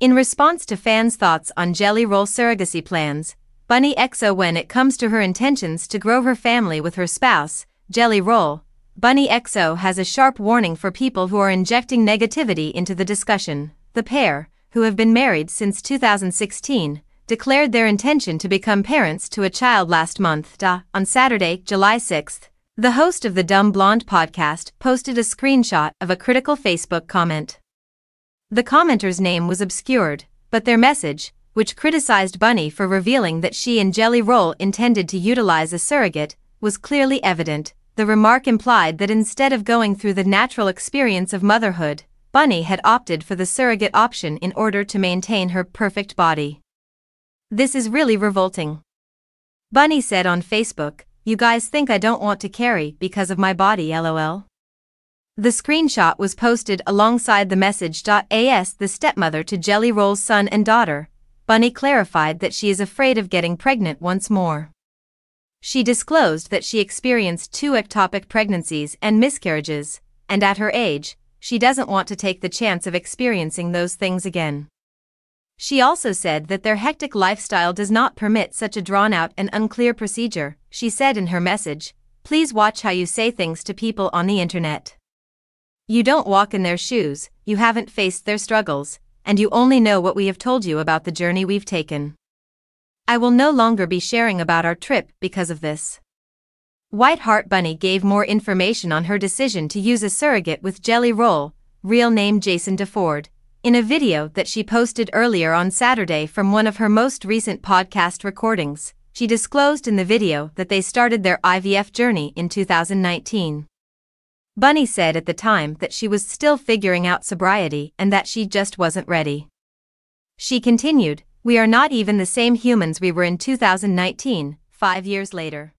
In response to fans' thoughts on Jelly Roll surrogacy plans, Bunnie XO when it comes to her intentions to grow her family with her spouse, Jelly Roll, Bunnie XO has a sharp warning for people who are injecting negativity into the discussion. The pair, who have been married since 2016, declared their intention to become parents to a child last month. On Saturday, July 6, the host of the Dumb Blonde podcast posted a screenshot of a critical Facebook comment. The commenter's name was obscured, but their message, which criticized Bunnie for revealing that she and Jelly Roll intended to utilize a surrogate, was clearly evident. The remark implied that instead of going through the natural experience of motherhood, Bunnie had opted for the surrogate option in order to maintain her perfect body. This is really revolting. Bunnie said on Facebook, You guys think I don't want to carry because of my body, lol. The screenshot was posted alongside the message. As the stepmother to Jelly Roll's son and daughter, Bunnie clarified that she is afraid of getting pregnant once more. She disclosed that she experienced two ectopic pregnancies and miscarriages, and at her age, she doesn't want to take the chance of experiencing those things again. She also said that their hectic lifestyle does not permit such a drawn out and unclear procedure. She said in her message, Please watch how you say things to people on the internet. You don't walk in their shoes, you haven't faced their struggles, and you only know what we have told you about the journey we've taken. I will no longer be sharing about our trip because of this. White Heart Bunnie gave more information on her decision to use a surrogate with Jelly Roll, real name Jason DeFord, in a video that she posted earlier on Saturday from one of her most recent podcast recordings. She disclosed in the video that they started their IVF journey in 2019. Bunnie said at the time that she was still figuring out sobriety and that she just wasn't ready. She continued, We are not even the same humans we were in 2019, five years later.